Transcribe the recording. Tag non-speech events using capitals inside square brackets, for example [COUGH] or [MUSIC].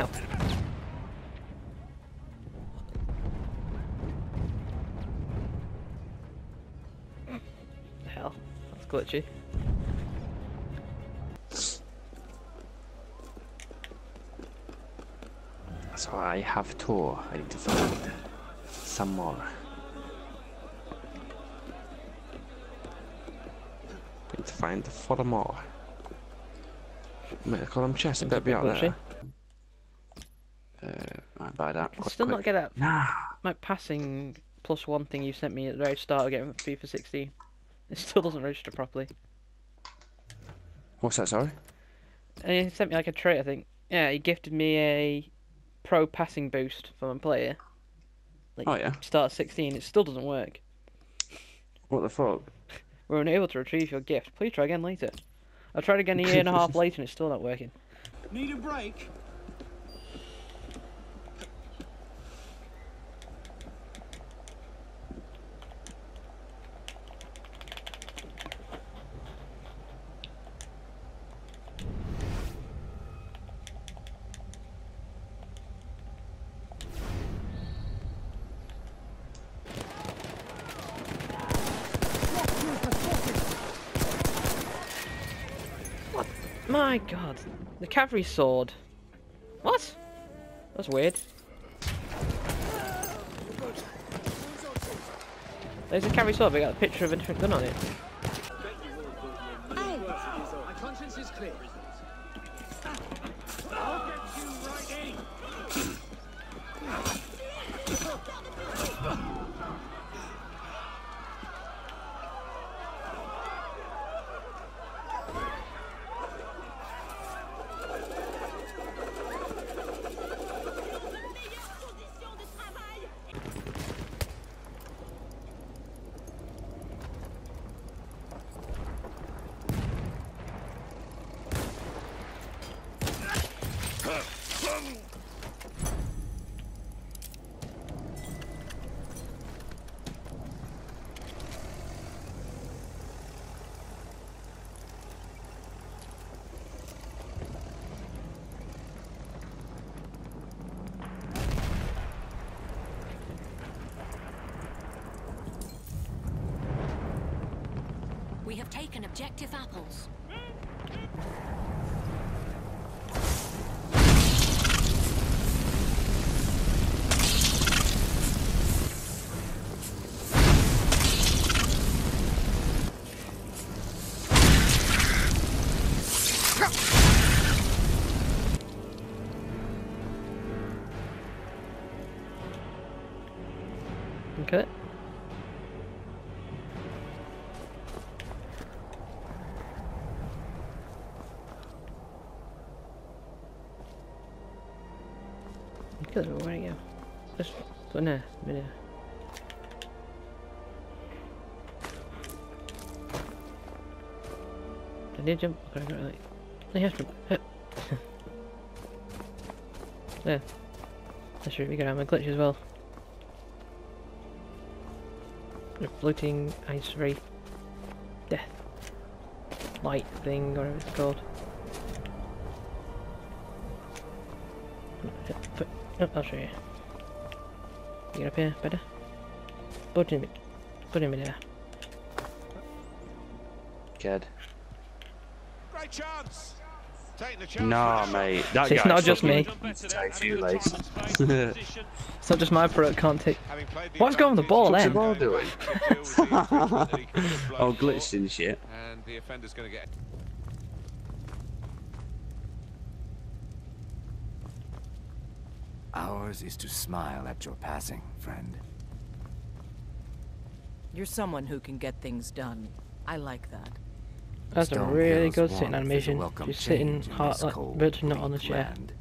help. Hell, that's glitchy. So I have two. I need to find some more. I need to find four more. Mate, I call them chests, they've got to be out there. Uh, right, buy that. Quick, still not quick. get that [SIGHS] Nah. my passing plus one thing you sent me at the very start of getting FIFA 16. It still doesn't register properly. What's that, sorry? And he sent me like a trait, I think. Yeah, he gifted me a pro passing boost for my player. Like, Oh, yeah. Start 16. It still doesn't work. What the fuck? [LAUGHS] We're unable to retrieve your gift. Please try again later. I tried again a year and a half [LAUGHS] later and it's still not working. Need a break? My god. The cavalry sword. What? That's weird. There's a cavalry sword, but got a picture of a different gun on it. My taken objective apples. Okay. Good, where you go? Just go there, there. Did you jump? Okay, [LAUGHS] right, right. No, you have to. there. That should be good. I'm a glitch as well. The floating ice ray death light thing, whatever it's called. Put, oh, I'll show you. Get up here, better. Put him, put him in there. Kid. Great chance. Taking. Nah, mate. That It's not just me. Take you, like. [LAUGHS] It's not just my product can't take. Having played What's going with the ball advantage, then? ball doing? he could deal with the infringement that he could have blown oh, for, glitched and shit. And the offender's going to get. Ours is to smile at your passing, friend. You're someone who can get things done. I like that. That's a really Hill's good sitting warmth is a animation. welcome Just sitting change in hard, like cold, virtually not on the chair. land.